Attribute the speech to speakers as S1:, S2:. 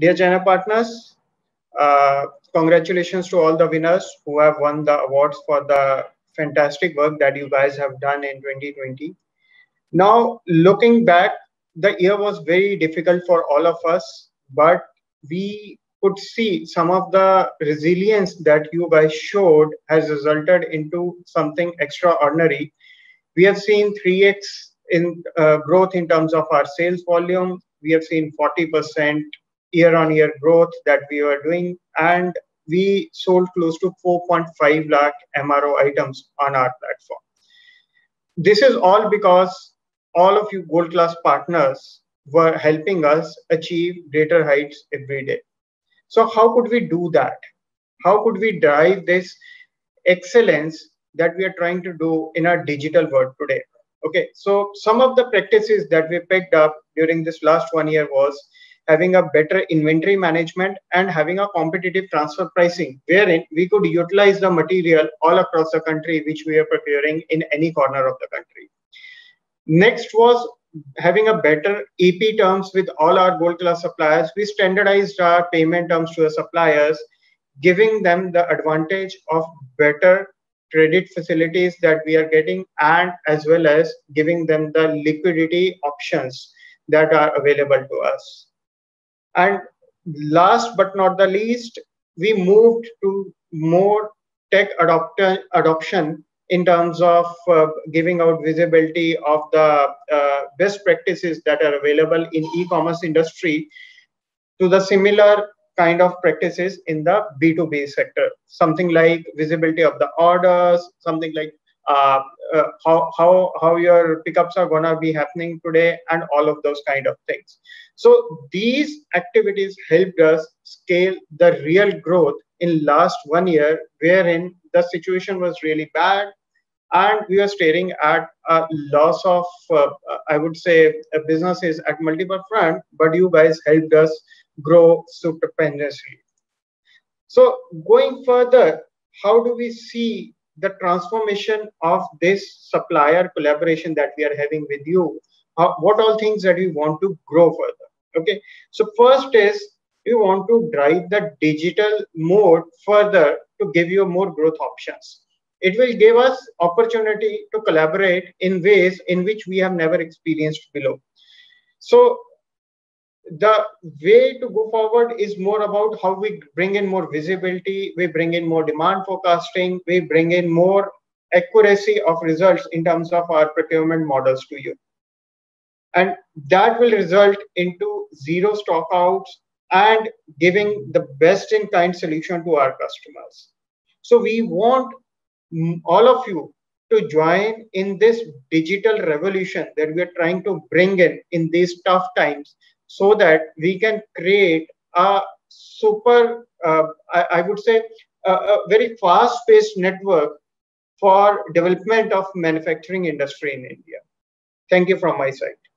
S1: Dear channel partners, uh, congratulations to all the winners who have won the awards for the fantastic work that you guys have done in 2020. Now, looking back, the year was very difficult for all of us, but we could see some of the resilience that you guys showed has resulted into something extraordinary. We have seen 3x in uh, growth in terms of our sales volume. We have seen 40% year-on-year growth that we were doing, and we sold close to 4.5 lakh MRO items on our platform. This is all because all of you gold class partners were helping us achieve greater heights every day. So how could we do that? How could we drive this excellence that we are trying to do in our digital world today? Okay, so some of the practices that we picked up during this last one year was having a better inventory management and having a competitive transfer pricing wherein we could utilize the material all across the country which we are procuring in any corner of the country. Next was having a better ep terms with all our gold class suppliers. We standardized our payment terms to the suppliers, giving them the advantage of better credit facilities that we are getting and as well as giving them the liquidity options that are available to us. And last but not the least, we moved to more tech adopt- adoption in terms of uh, giving out visibility of the uh, best practices that are available in e-commerce industry to the similar kind of practices in the b2b sector. Something like visibility of the orders something like uh, uh, how how how your pickups are to be happening today and all of those kind of things. So these activities helped us scale the real growth in last one year wherein the situation was really bad and we were staring at a loss of uh, i would say businesses at multiple front but you guys helped us grow stupendously so going further how do we see the transformation of this supplier collaboration that we are having with you uh, what all things that we want to grow further okay? So first is we want to drive the digital mode further to give you more growth options. It will give us opportunity to collaborate in ways in which we have never experienced below. So the way to go forward is more about how we bring in more visibility we bring in more demand forecasting we bring in more accuracy of results in terms of our procurement models to you. And that will result into zero stockouts and giving the best in kind solution to our customers. So we want all of you to join in this digital revolution that we are trying to bring in in these tough times so that we can create a super uh, I, I, would say a, a very fast paced network for development of manufacturing industry in india. Thank you from my side